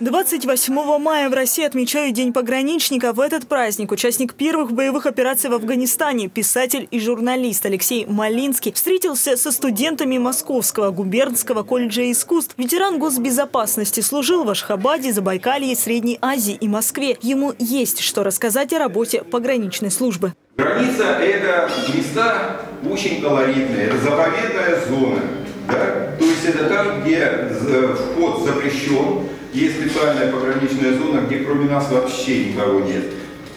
28 мая в России отмечают День пограничника. В этот праздник участник первых боевых операций в Афганистане, писатель и журналист Алексей Малинский встретился со студентами Московского губернского колледжа искусств. Ветеран госбезопасности служил в Ашхабаде, Забайкалье, Средней Азии и Москве. Ему есть что рассказать о работе пограничной службы. Граница – это места очень колоритные, это заповедная зона. Да? То есть это там, где вход запрещен, есть специальная пограничная зона, где кроме нас вообще никого нет.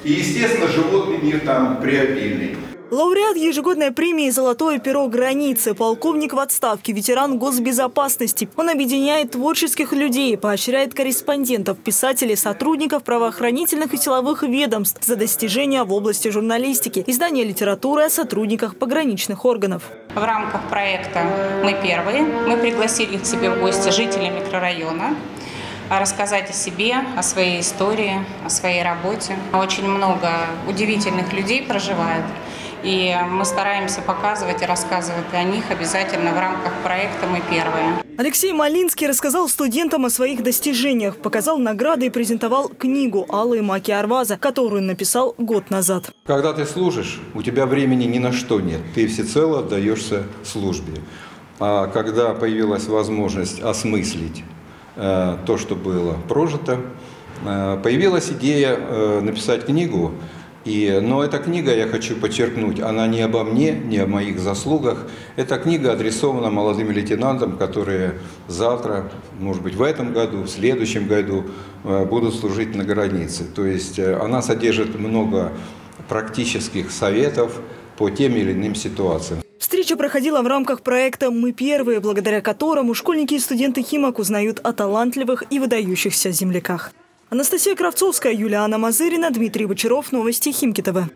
И, естественно, животный мир там преобильный. Лауреат ежегодной премии «Золотое перо границы», полковник в отставке, ветеран госбезопасности. Он объединяет творческих людей, поощряет корреспондентов, писателей, сотрудников правоохранительных и силовых ведомств за достижения в области журналистики, издания литературы о сотрудниках пограничных органов. В рамках проекта «Мы первые» мы пригласили к себе в гости жителей микрорайона, рассказать о себе, о своей истории, о своей работе. Очень много удивительных людей проживает. И мы стараемся показывать и рассказывать о них обязательно в рамках проекта «Мы первые». Алексей Малинский рассказал студентам о своих достижениях, показал награды и презентовал книгу Аллы Маки Арваза, которую написал год назад. Когда ты служишь, у тебя времени ни на что нет. Ты всецело отдаешься службе. А когда появилась возможность осмыслить то, что было прожито, э, появилась идея э, написать книгу, и, но эта книга, я хочу подчеркнуть, она не обо мне, не о моих заслугах. Эта книга адресована молодым лейтенантам, которые завтра, может быть, в этом году, в следующем году э, будут служить на границе. То есть э, она содержит много практических советов по тем или иным ситуациям. Встреча проходила в рамках проекта «Мы первые», благодаря которому школьники и студенты Химок узнают о талантливых и выдающихся земляках. Анастасия Кравцовская, Юлиана Мазырина, Дмитрий Бочаров. Новости Химкитова.